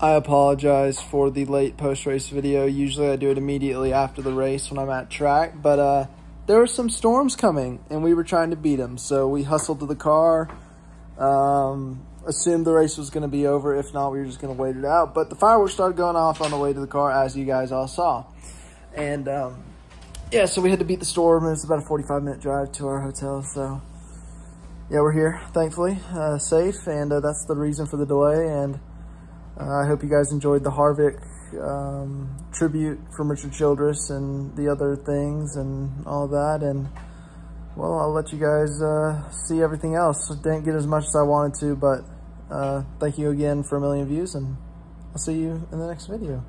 I apologize for the late post-race video. Usually I do it immediately after the race when I'm at track, but uh, there were some storms coming and we were trying to beat them. So we hustled to the car, um, assumed the race was going to be over. If not, we were just going to wait it out. But the fireworks started going off on the way to the car, as you guys all saw. And um, yeah, so we had to beat the storm. It's about a 45 minute drive to our hotel. So yeah, we're here, thankfully, uh, safe. And uh, that's the reason for the delay. And I hope you guys enjoyed the Harvick um, tribute from Richard Childress and the other things and all that. And well, I'll let you guys uh, see everything else. Didn't get as much as I wanted to, but uh, thank you again for a million views, and I'll see you in the next video.